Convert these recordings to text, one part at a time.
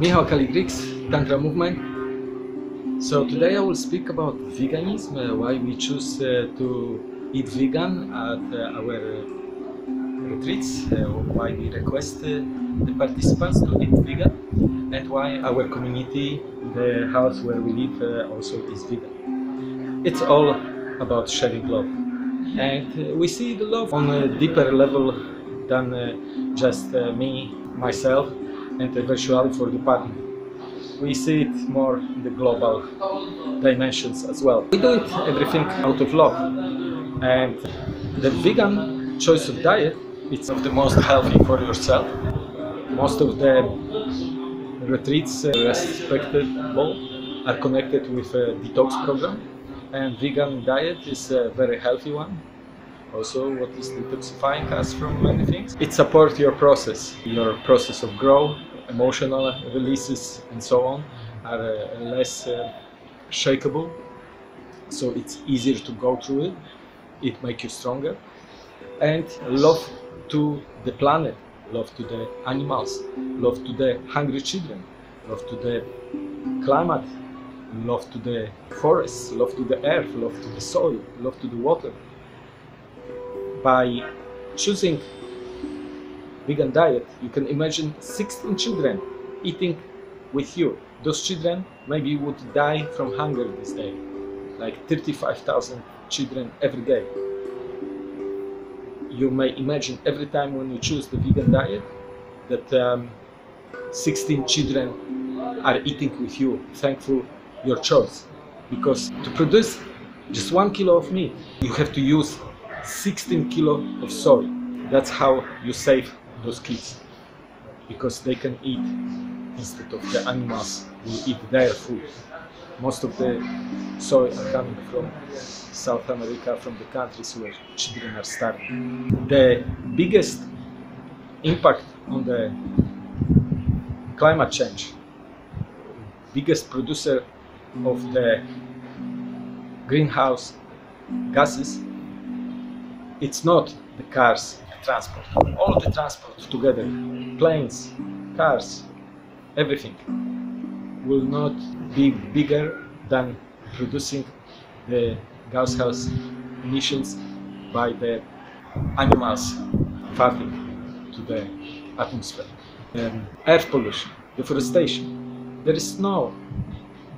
Michał Kali Griks, Tantra Movement. So today I will speak about veganism, uh, why we choose uh, to eat vegan at uh, our uh, retreats, uh, why we request uh, the participants to eat vegan, and why our community, the house where we live, also is vegan. It's all about sharing love, and we see the love on a deeper level than just me, myself, and eventually for the partner. We see it more in the global dimensions as well. We do it everything out of love, and the vegan choice of diet it's of the most healthy for yourself. Most of the retreats uh, respectable are connected with a detox program, and vegan diet is a very healthy one also what is detoxifying us from many things. It supports your process, your process of growth, emotional releases and so on are uh, less uh, so it's easier to go through it. It makes you stronger. And love to the planet, love to the animals, love to the hungry children, love to the climate, love to the forests, love to the earth, love to the soil, love to the water by choosing vegan diet, you can imagine 16 children eating with you. Those children maybe would die from hunger this day, like 35,000 children every day. You may imagine every time when you choose the vegan diet that um, 16 children are eating with you, thankful your choice. Because to produce just one kilo of meat, you have to use 16 kilo of soy. That's how you save those kids because they can eat instead of the animals who eat their food. Most of the soy are coming from South America, from the countries where children are starving. The biggest impact on the climate change, biggest producer of the greenhouse gases it's not the cars transport. All the transport together. Planes cars everything will not be bigger than producing the gashouse emissions by the animals farting to the atmosphere. Um, air pollution deforestation. There is no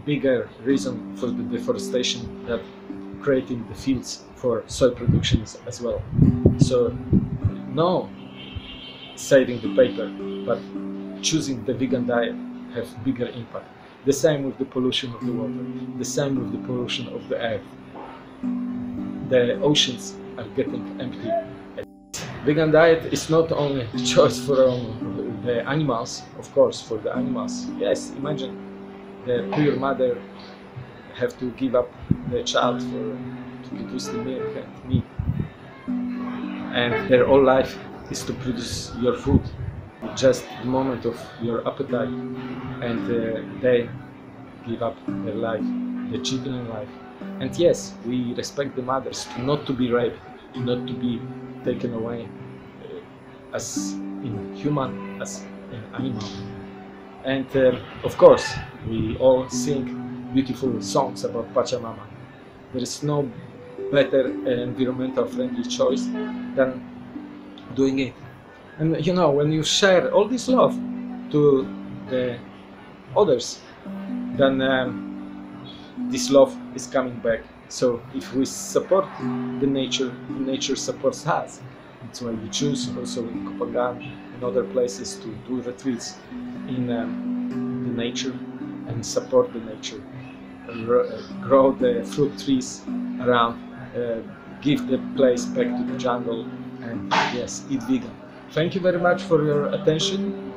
bigger reason for the deforestation than creating the fields for soy productions as well. So no saving the paper, but choosing the vegan diet have bigger impact. The same with the pollution of the water, the same with the pollution of the air. The oceans are getting empty. Vegan diet is not only a choice for um, the animals, of course, for the animals. Yes, imagine the pure mother have to give up the child for to produce the milk and meat. And their whole life is to produce your food, just the moment of your appetite, and uh, they give up their life, the children life. And yes, we respect the mothers not to be raped, not to be taken away uh, as in human, as in animal. And uh, of course, we all sing beautiful songs about Pachamama. There is no better environmental friendly choice than doing it. And you know, when you share all this love to the others, then um, this love is coming back. So if we support the nature, the nature supports us. That's why we choose also in Koh Phangan and other places to do retreats in um, the nature and support the nature, grow the fruit trees around, uh, give the place back to the jungle, and yes, eat vegan. Thank you very much for your attention.